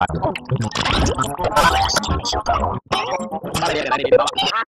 Vale, ya, dale, dale,